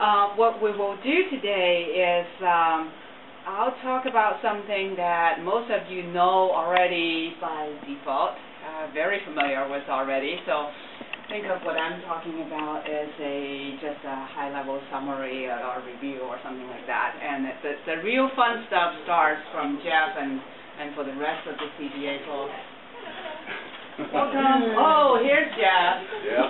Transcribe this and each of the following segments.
Uh, what we will do today is um, I'll talk about something that most of you know already by default, uh, very familiar with already. So think of what I'm talking about as a just a high-level summary or review or something like that. And the, the real fun stuff starts from Jeff and, and for the rest of the CGA folks. Welcome. Oh, here's Jeff. Yeah.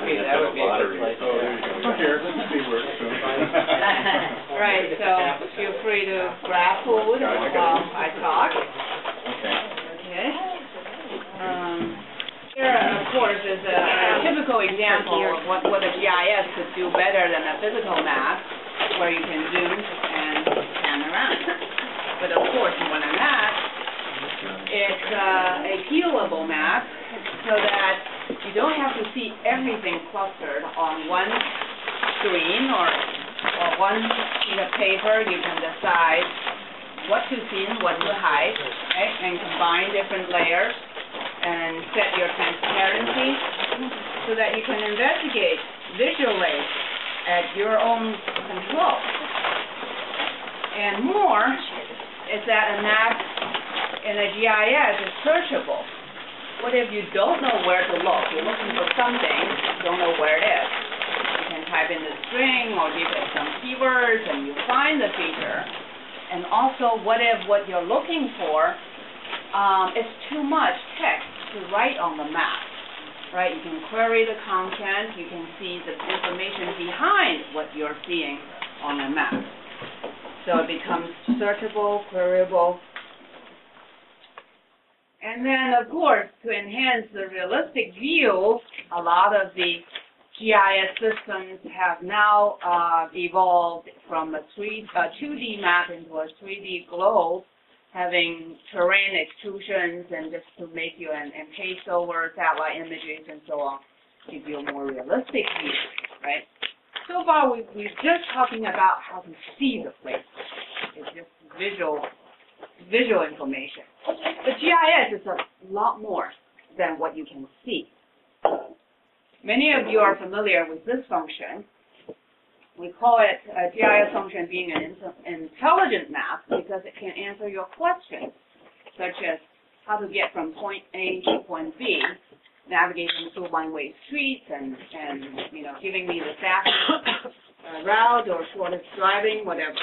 Okay, that would be a good place. Oh, there you go. Come here, let's see where it's going. right, so feel free to grab food while I talk. Okay. Okay. Um, here, of course, is a, a typical example of what, what a GIS could do better than a physical map, where you can zoom and pan around. But of course, more than that, it's uh, a viewable map so that you don't have to see everything clustered on one screen or one sheet of paper. You can decide what to see what to hide, right? and combine different layers and set your transparency so that you can investigate visually at your own control. And more is that a map in a GIS is searchable. What if you don't know where to look? You're looking for something, don't know where it is. Type in the string or give it some keywords and you find the feature. And also, what if what you're looking for um, is too much text to write on the map, right? You can query the content, you can see the information behind what you're seeing on the map. So it becomes searchable, queryable. And then, of course, to enhance the realistic view, a lot of the GIS systems have now uh, evolved from a 3, a 2D map into a 3D globe having terrain extrusions and just to make you and, and paste over satellite images and so on, give you a more realistic view, right? So far, we, we're just talking about how to see the place. It's just visual, visual information. But GIS is a lot more than what you can see. Many of you are familiar with this function, we call it a GIS function being an intelligent map because it can answer your questions, such as how to get from point A to point B, navigating through one-way streets and, and, you know, giving me the fastest uh, route or shortest driving, whatever.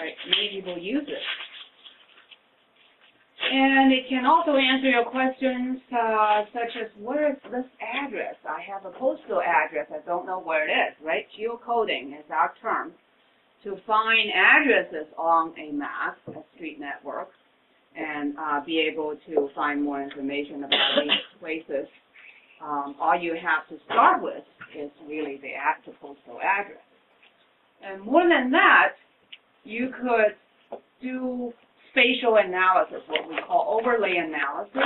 Right? Many people use it. And it can also answer your questions uh, such as, where is this address? I have a postal address. I don't know where it is, right? Geocoding is our term to find addresses on a map, a street network, and uh, be able to find more information about these places. Um, all you have to start with is really the actual postal address. And more than that, you could do spatial analysis, what we call overlay analysis,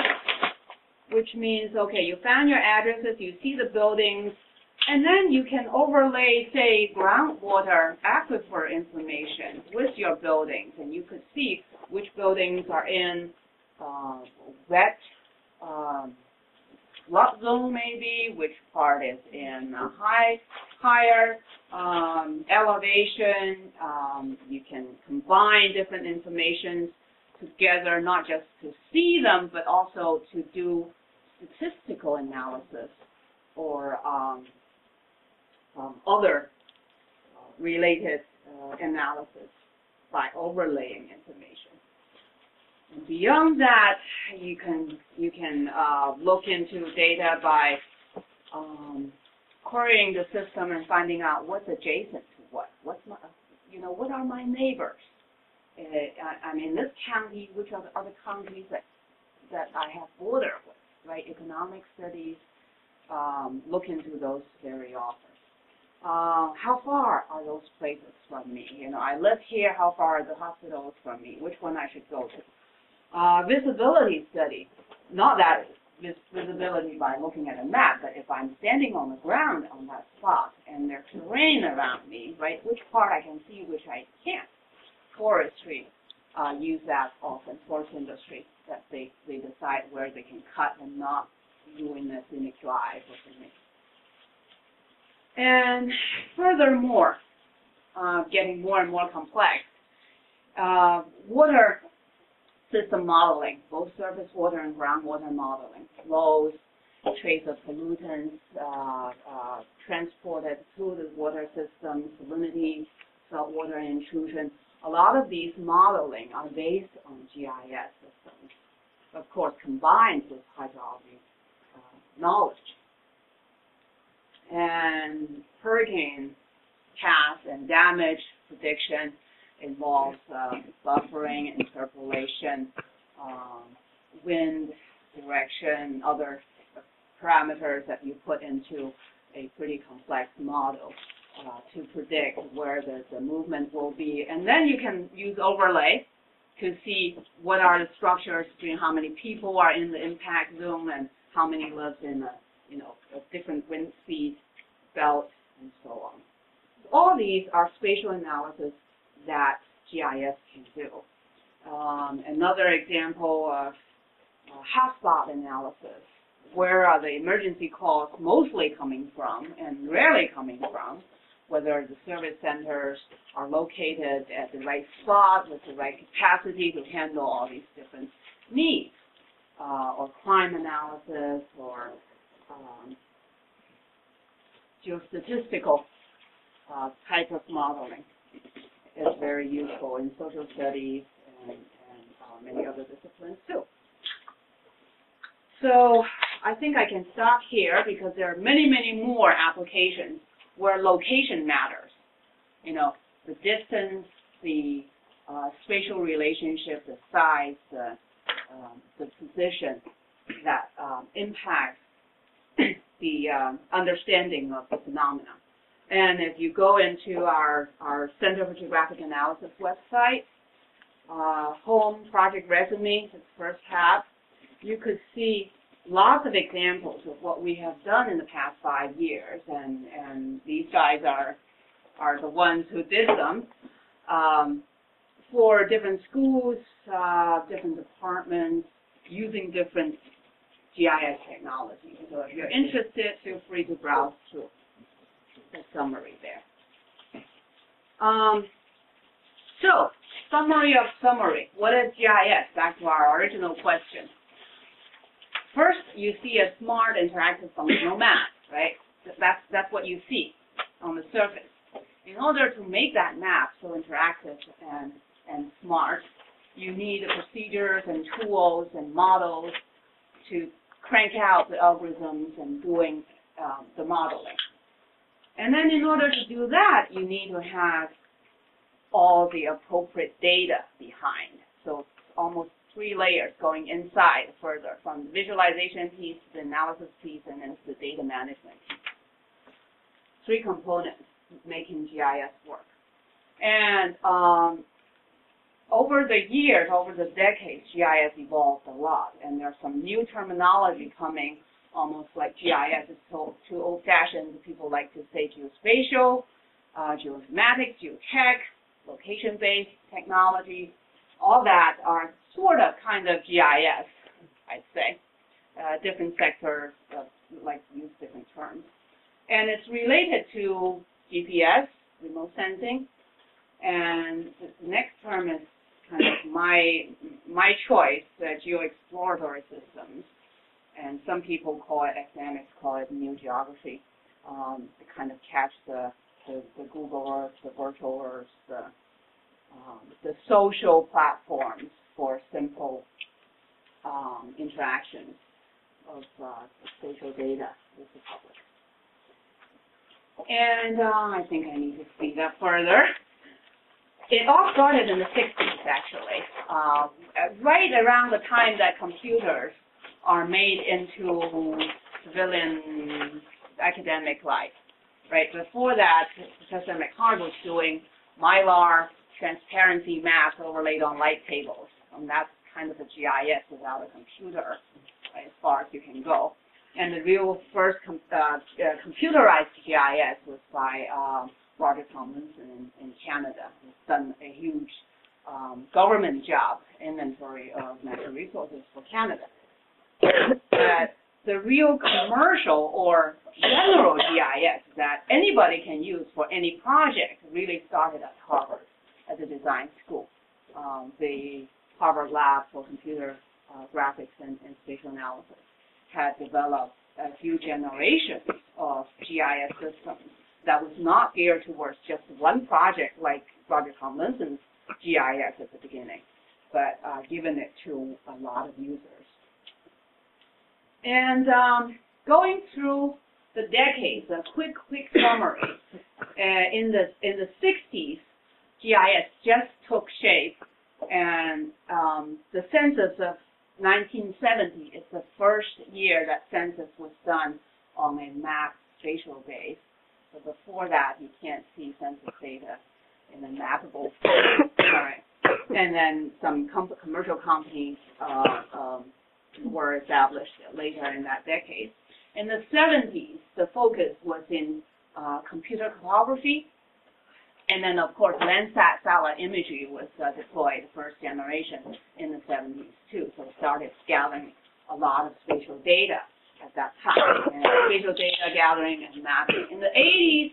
which means, okay, you found your addresses, you see the buildings, and then you can overlay, say, groundwater aquifer information with your buildings, and you could see which buildings are in uh, wet um, flood zone maybe, which part is in a high, higher um, elevation. Um, you can combine different information together, not just to see them, but also to do statistical analysis or um, um, other related uh, analysis by overlaying information. And beyond that, you can you can uh, look into data by um, querying the system and finding out what's adjacent to what. What's my, you know, what are my neighbors? Uh, I, I'm in this county. Which are the other counties that that I have border with? Right, economic studies um, look into those very often. Uh, how far are those places from me? You know, I live here. How far are the hospitals from me? Which one I should go to? Uh, visibility study, not that vis visibility by looking at a map, but if I'm standing on the ground on that spot and there's terrain around me, right, which part I can see, which I can't. Forestry uh, use that often, forest industry, that they, they decide where they can cut and not ruin the scenic drive or something. And furthermore, uh, getting more and more complex. Uh, water system modeling, both surface water and groundwater modeling, flows, trace of pollutants, uh, uh, transported through the water system, salinity, saltwater intrusion. A lot of these modeling are based on GIS systems, of course combined with hydrology uh, knowledge. And hurricane path and damage prediction involves uh, buffering, interpolation, um, wind direction, other parameters that you put into a pretty complex model uh, to predict where the, the movement will be. And then you can use overlay to see what are the structures, how many people are in the impact zone and how many lives in a, you know, a different wind speed belt and so on. All these are spatial analysis that GIS can do. Um, another example of uh, hotspot analysis. Where are the emergency calls mostly coming from and rarely coming from? Whether the service centers are located at the right spot with the right capacity to handle all these different needs, uh, or crime analysis, or um, geostatistical uh, type of modeling is very useful in social studies and, and uh, many other disciplines too. So I think I can stop here because there are many, many more applications where location matters. You know, the distance, the uh, spatial relationship, the size, the, um, the position that um, impacts the um, understanding of the phenomenon. And if you go into our, our Center for Geographic Analysis website, uh, home project resume, the first tab, you could see lots of examples of what we have done in the past five years, and, and these guys are, are the ones who did them, um, for different schools, uh, different departments, using different GIS technology. So if you're interested, feel free to browse through the summary there. Um, so, summary of summary. What is GIS? Back to our original question. First, you see a smart interactive functional map, right? That's, that's what you see on the surface. In order to make that map so interactive and, and smart, you need procedures and tools and models to crank out the algorithms and doing um, the modeling. And then in order to do that, you need to have all the appropriate data behind. So almost three layers going inside further, from the visualization piece the analysis piece and then the data management piece. Three components making GIS work. And um, over the years, over the decades, GIS evolved a lot, and there's some new terminology coming almost like GIS is so too old-fashioned. People like to say geospatial, uh, geoinformatics, geotech, location-based technology. All that are sort of kind of GIS, I'd say. Uh, different sectors uh, like use different terms. And it's related to GPS, remote sensing, and the next term is kind of my my choice, uh, geoexploratory systems and some people call it, academics call it new geography, um, to kind of catch the, the, the Google Earth, the virtual Earth, the, um, the social platforms for simple um, interactions of uh, spatial data with the public. And uh, I think I need to speed up further. It all started in the 60s, actually, uh, right around the time that computers are made into civilian academic life, right? Before that, Professor McHarg was doing Mylar transparency maps overlaid on light tables, and that's kind of a GIS without a computer, right, as far as you can go. And the real first com uh, uh, computerized GIS was by um, Roger Tomlinson in, in Canada, who's done a huge um, government job, inventory of natural resources for Canada that the real commercial or general GIS that anybody can use for any project really started at Harvard as a design school. Um, the Harvard Lab for Computer uh, Graphics and, and Spatial Analysis had developed a few generations of GIS systems that was not geared towards just one project like Roger Tomlinson's GIS at the beginning, but uh, given it to a lot of users. And um, going through the decades, a quick, quick summary. Uh, in the in the 60s, GIS just took shape, and um, the census of 1970 is the first year that census was done on a map spatial base. So before that, you can't see census data in a mappable form. All right. And then some com- commercial companies uh, um, were established later in that decade. In the 70s, the focus was in uh, computer cartography, and then of course Landsat satellite imagery was uh, deployed, first generation, in the 70s too. So started gathering a lot of spatial data at that time, and spatial data gathering and mapping. In the 80s,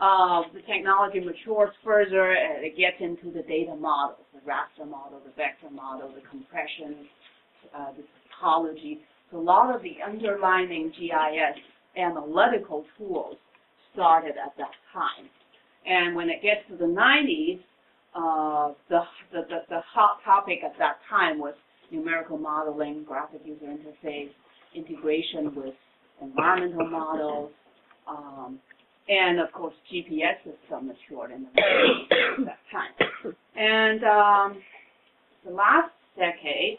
uh, the technology matures further, and it gets into the data models, the raster model, the vector model, the compression, uh, the So a lot of the underlying GIS analytical tools started at that time. And when it gets to the 90s, uh, the, the, the, the hot topic at that time was numerical modeling, graphic user interface, integration with environmental models, um, and of course GPS system matured in the at that time. And um, the last decade,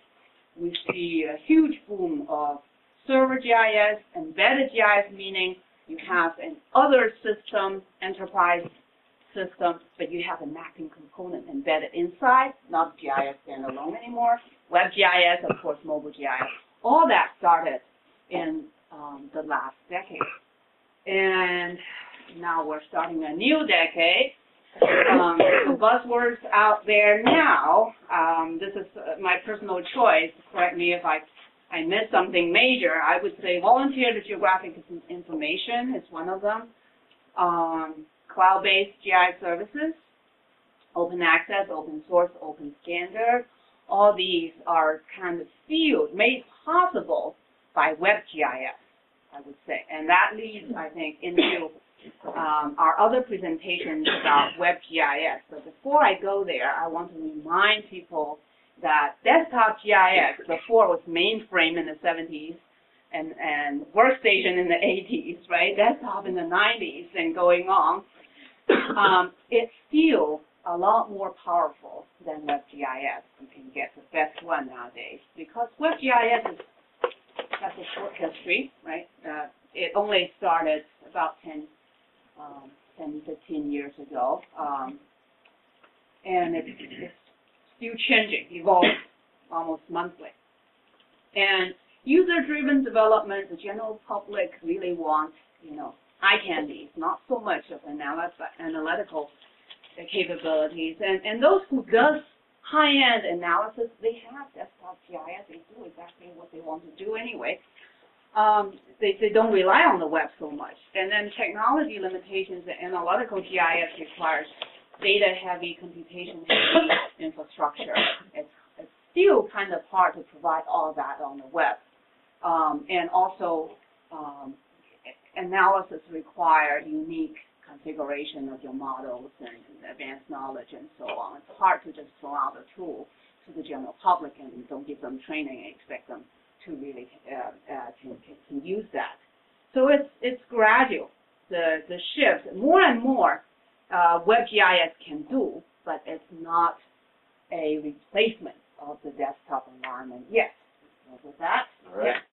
we see a huge boom of server GIS, embedded GIS, meaning you have an other system, enterprise system, but you have a mapping component embedded inside, not GIS standalone anymore. Web GIS, of course, mobile GIS. All that started in um, the last decade. And now we're starting a new decade. Um, buzzwords out there now, um, this is uh, my personal choice. Correct me if I, I missed something major. I would say volunteer geographic information is one of them. Um, cloud-based GI services, open access, open source, open standard. All these are kind of fueled, made possible by WebGIS, I would say. And that leads, I think, into um, our other presentations about WebGIS. But before I go there, I want to remind people that desktop GIS before was mainframe in the 70s and, and workstation in the 80s, right? Desktop in the 90s and going on. Um, it's still a lot more powerful than WebGIS. You can get the best one nowadays because WebGIS is has a short history, right? Uh, it only started about 10, um, 10, 15 years ago. Um, and it's, it's still changing, evolving almost monthly. And user-driven development, the general public really wants, you know, eye candy, not so much of analytical capabilities. And, and those who does high-end analysis, they have desktop GIS. They do exactly what they want to do anyway. Um, they, they don't rely on the web so much. And then technology limitations, the analytical GIS requires data-heavy, computation-heavy infrastructure. It's, it's still kind of hard to provide all that on the web. Um, and also, um, analysis require unique configuration of your models and advanced knowledge and so on. It's hard to just throw out a tool to the general public and don't give them training and expect them to really uh, uh, can, can, use that. So it's it's gradual the the shift. More and more uh, web GIS can do, but it's not a replacement of the desktop environment yet. With that, all right. Yeah.